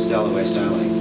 Stella West Alley.